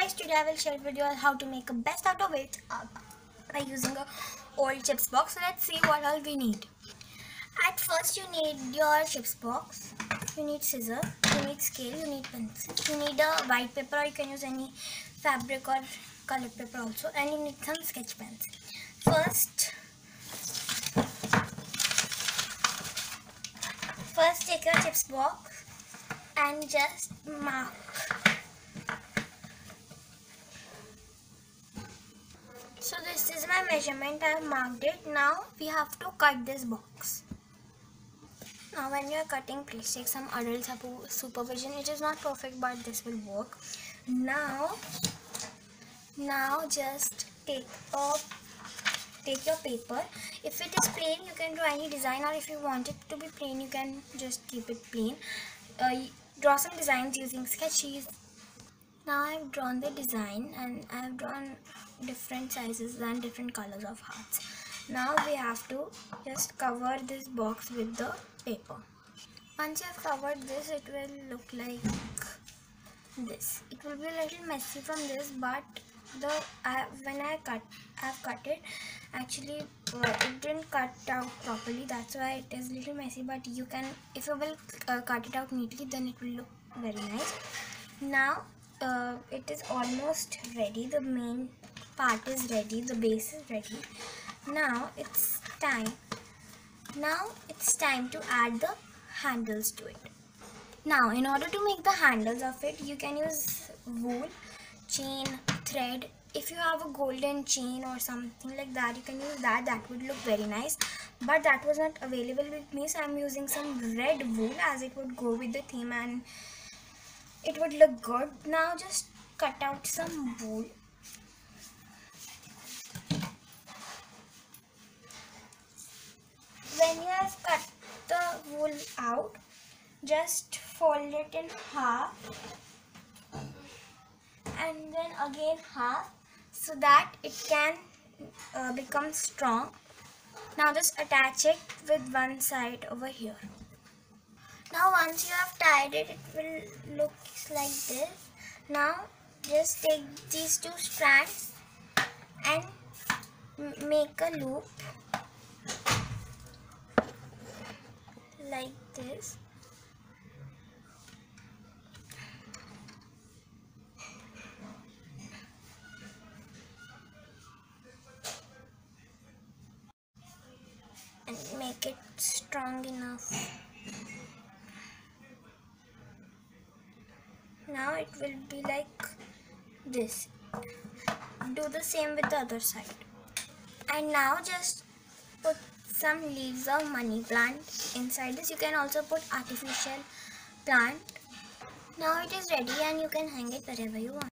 guys, today I will share with you how to make a best out of it uh, by using a old chips box. Let's see what all we need. At first you need your chips box, you need scissors, you need scale, you need pencil, you need a white paper or you can use any fabric or colored paper also and you need some sketch pens. First, first take your chips box and just mark So this is my measurement. I have marked it. Now we have to cut this box. Now when you are cutting, please take some adult supervision. It is not perfect but this will work. Now, now just take a take your paper. If it is plain, you can draw any design or if you want it to be plain, you can just keep it plain. Uh, draw some designs using sketches now I have drawn the design and I have drawn different sizes and different colors of hearts. Now we have to just cover this box with the paper. Once you have covered this it will look like this. It will be a little messy from this but the I, when I cut I have cut it actually uh, it didn't cut out properly. That's why it is a little messy but you can if you will uh, cut it out neatly then it will look very nice. Now uh, it is almost ready. The main part is ready. The base is ready. Now it's time. Now it's time to add the handles to it. Now in order to make the handles of it you can use wool chain thread. If you have a golden chain or something like that you can use that. That would look very nice. But that was not available with me so i'm using some red wool as it would go with the theme. And it would look good. Now just cut out some wool. When you have cut the wool out just fold it in half and then again half so that it can uh, become strong. Now just attach it with one side over here now once you have tied it, it will look like this. Now just take these two strands and make a loop like this. and make it strong enough now it will be like this. Do the same with the other side. And now just put some leaves of money plant inside this. You can also put artificial plant. Now it is ready and you can hang it wherever you want